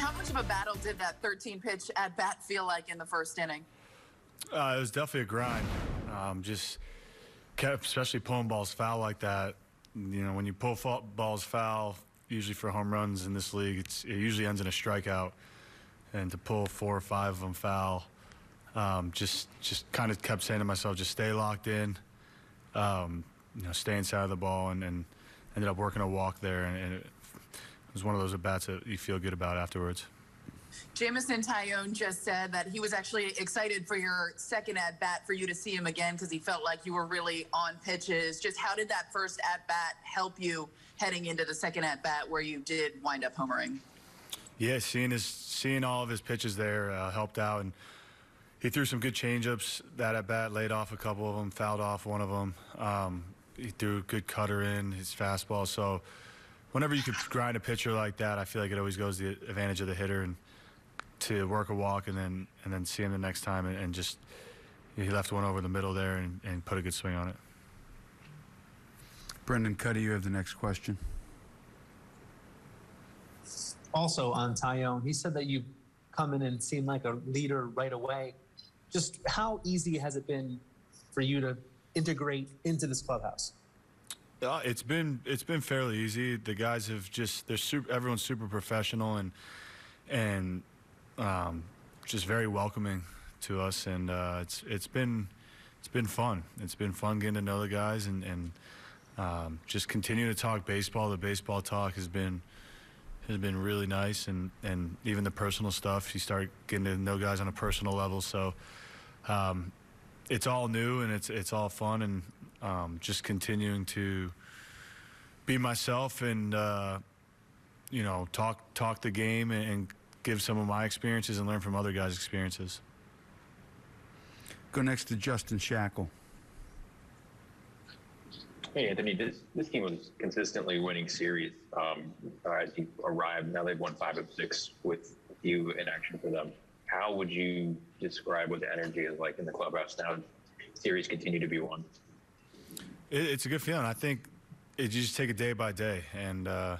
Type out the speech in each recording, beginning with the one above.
how much of a battle did that 13 pitch at bat feel like in the first inning? Uh, it was definitely a grind. Um, just kept, especially pulling balls foul like that. You know, when you pull balls foul, usually for home runs in this league, it usually ends in a strikeout. And to pull four or five of them foul, um, just just kind of kept saying to myself, just stay locked in, um, you know, stay inside of the ball, and, and ended up working a walk there, and, and it was one of those at bats that you feel good about afterwards. Jameson Taillon just said that he was actually excited for your second at bat for you to see him again because he felt like you were really on pitches. Just how did that first at bat help you heading into the second at bat where you did wind up homering? Yeah, seeing his seeing all of his pitches there uh, helped out, and he threw some good changeups that at bat, laid off a couple of them, fouled off one of them. Um, he threw a good cutter in his fastball. So whenever you could grind a pitcher like that, I feel like it always goes the advantage of the hitter and to work a walk and then and then see him the next time and, and just he left one over the middle there and, and put a good swing on it. Brendan Kuty, you have the next question. Also on Taillon, he said that you come in and seem like a leader right away. Just how easy has it been for you to integrate into this clubhouse? Uh, it's been it's been fairly easy. The guys have just they're super. Everyone's super professional and and um, just very welcoming to us, and uh, it's it's been it's been fun. It's been fun getting to know the guys and and um, just continue to talk baseball. The baseball talk has been has been really nice, and and even the personal stuff. You start getting to know guys on a personal level, so. Um, it's all new and it's it's all fun and um, just continuing to be myself and uh, you know talk talk the game and, and, give some of my experiences and learn from other guys' experiences. Go next to Justin Shackle. Hey Anthony, this this team was consistently winning series um, as you arrived. Now they've won five of six with you in action for them. How would you describe what the energy is like in the clubhouse now? Series continue to be won. It, it's a good feeling. I think it, you just take it day by day, and uh,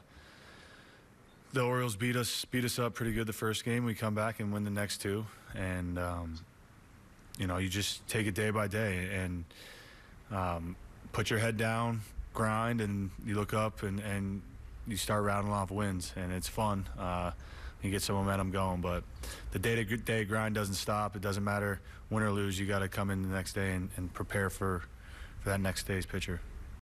the Orioles beat us beat us up pretty good the first game. We come back and win the next two, and um, you know you just take it day by day and um, put your head down, grind, and you look up and and you start rounding off wins, and it's fun. Uh, you get some momentum going. But the day to day grind doesn't stop. It doesn't matter win or lose. You got to come in the next day and, and prepare for for that next day's pitcher.